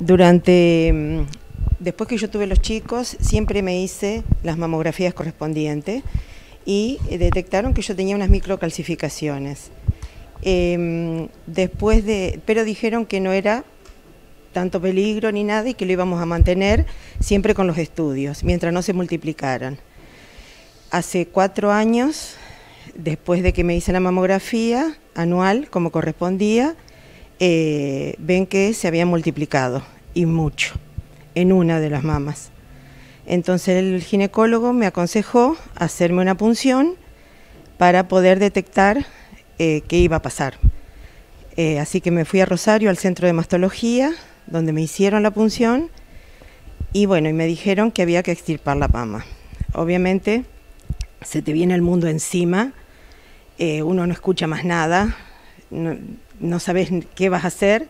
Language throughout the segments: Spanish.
durante, mm, después que yo tuve los chicos, siempre me hice las mamografías correspondientes y eh, detectaron que yo tenía unas microcalcificaciones. Em, después de, pero dijeron que no era tanto peligro ni nada y que lo íbamos a mantener siempre con los estudios, mientras no se multiplicaran. Hace cuatro años, después de que me hice la mamografía anual, como correspondía, eh, ven que se había multiplicado, y mucho, en una de las mamas. Entonces el ginecólogo me aconsejó hacerme una punción para poder detectar eh, qué iba a pasar. Eh, así que me fui a Rosario, al centro de mastología, donde me hicieron la punción, y bueno, y me dijeron que había que extirpar la mama. Obviamente se te viene el mundo encima, eh, uno no escucha más nada, sabes qué vas a hacer,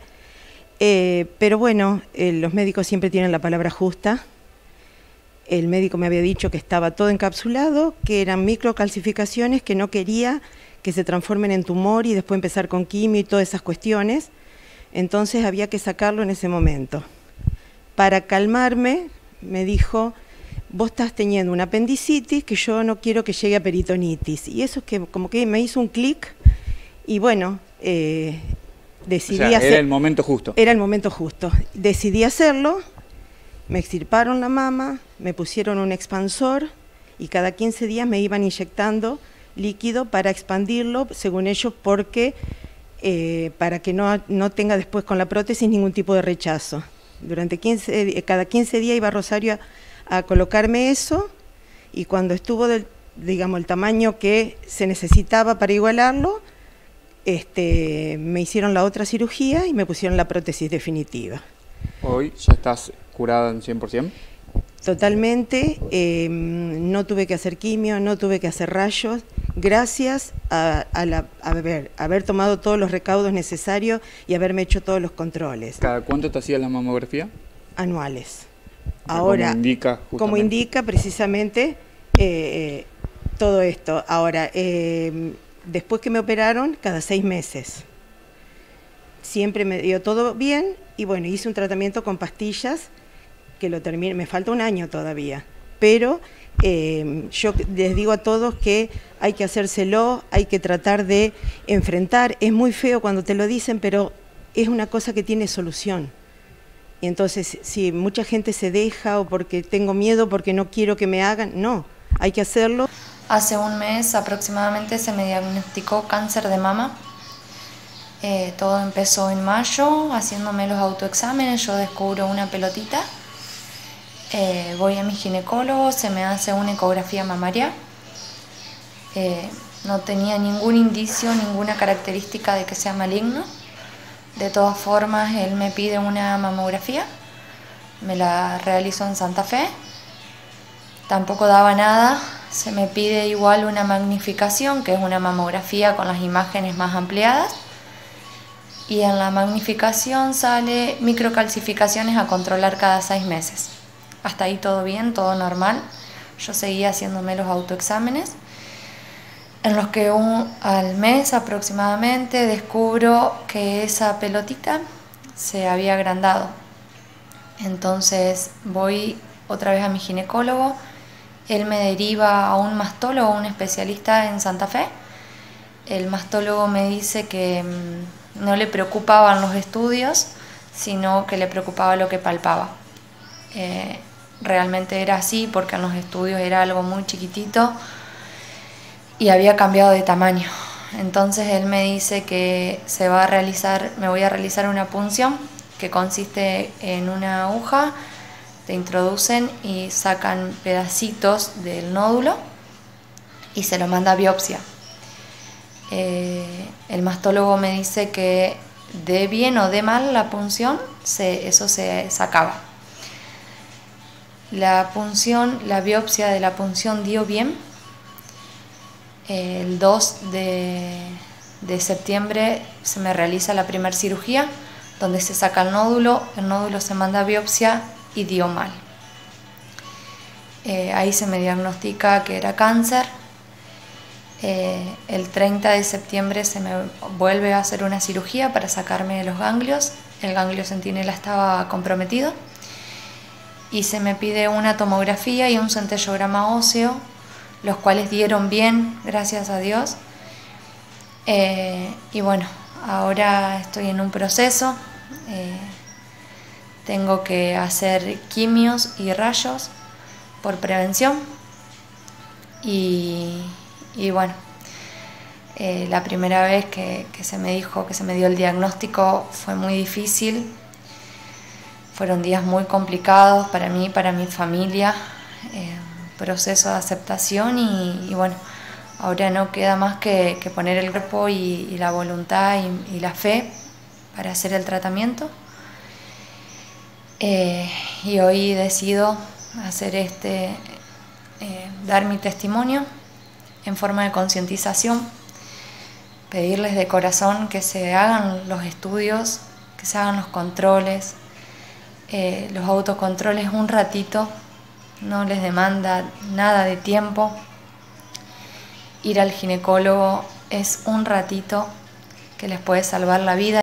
eh, pero bueno, eh, los médicos siempre tienen la palabra justa. El médico me había dicho que estaba todo encapsulado, que eran microcalcificaciones, que no quería que se transformen en tumor y después empezar con quimio y todas esas cuestiones. Entonces había que sacarlo en ese momento. Para calmarme, me dijo, vos estás teniendo una apendicitis que yo no quiero que llegue a peritonitis. Y eso es que como que me hizo un clic y bueno, eh, decidí hacer... Era el momento justo. Era el momento justo. Decidí hacerlo, me extirparon la mama, me pusieron un expansor y cada 15 días me iban inyectando líquido para expandirlo, según ellos, porque eh, para que no, no tenga después con la prótesis ningún tipo de rechazo. Durante 15, cada 15 días iba a Rosario a colocarme eso y cuando estuvo del, digamos el tamaño que se necesitaba para igualarlo, este, me hicieron la otra cirugía y me pusieron la prótesis definitiva. ¿Hoy ya estás curada en 100%? Totalmente, em, no tuve que hacer quimio, no tuve que hacer rayos, gracias a, haber tomado todos los recaudos necesarios y haberme hecho todos los controles. ¿Cada cuánto te hacías la mamografía? Anuales. Ahora, como indica, como indica precisamente eh, todo esto. Ahora, eh, después que me operaron, cada seis meses. Siempre me dio todo bien y bueno, hice un tratamiento con pastillas que lo terminé, me falta un año todavía, pero eh, yo les digo a todos que hay que hacérselo, hay que tratar de enfrentar, es muy feo cuando te lo dicen, pero es una cosa que tiene solución. Y entonces, si mucha gente se deja o porque tengo miedo, porque no quiero que me hagan, no, hay que hacerlo. Hace un mes aproximadamente se me diagnosticó cáncer de mama. Eh, todo empezó en mayo, haciéndome los autoexámenes, yo descubro una pelotita. Eh, voy a mi ginecólogo, se me hace una ecografía mamaria. Eh, no tenía ningún indicio, ninguna característica de que sea maligno. De todas formas, él me pide una mamografía, me la realizo en Santa Fe, tampoco daba nada, se me pide igual una magnificación, que es una mamografía con las imágenes más ampliadas, y en la magnificación sale microcalcificaciones a controlar cada seis meses. Hasta ahí todo bien, todo normal. Yo seguía haciéndome los autoexámenes en los que un, al mes aproximadamente descubro que esa pelotita se había agrandado. Entonces voy otra vez a mi ginecólogo, él me deriva a un mastólogo, un especialista en Santa Fe. El mastólogo me dice que mm, no le preocupaban los estudios, sino que le preocupaba lo que palpaba. Eh, realmente era así porque en los estudios era algo muy chiquitito y había cambiado de tamaño. Entonces él me dice que se va a realizar, me voy a realizar una punción que consiste en una aguja, introducen y sacan pedacitos del nódulo y se lo manda a biopsia. Eh, el mastólogo me dice que de bien o de mal la punción, eso se sacaba. La punción, la biopsia de la punción dio bien, el 2 de, septiembre se me realiza la primera cirugía, donde se saca el nódulo, el nódulo se manda a biopsia y dio mal. Eh, ahí se me diagnostica que era cáncer. Eh, el 30 de septiembre se me vuelve a hacer una cirugía para sacarme los ganglios el ganglio centinela estaba comprometido y se me pide una tomografía y un centellograma óseo, los cuales dieron bien, gracias a Dios. Eh, y bueno, ahora estoy en un proceso, tengo que hacer quimios y rayos por prevención y, bueno, eh, la primera vez que, se me dijo, que se me dio el diagnóstico fue muy difícil, fueron días muy complicados para mí, para mi familia, eh, proceso de aceptación y, bueno, ahora no queda más que, poner el cuerpo y, la voluntad y, la fe para hacer el tratamiento. Eh, y hoy decido hacer este, eh, dar mi testimonio en forma de concientización, pedirles de corazón que se hagan los estudios, que se hagan los controles, eh, los autocontroles un ratito, no les demanda nada de tiempo. Ir al ginecólogo es un ratito que les puede salvar la vida.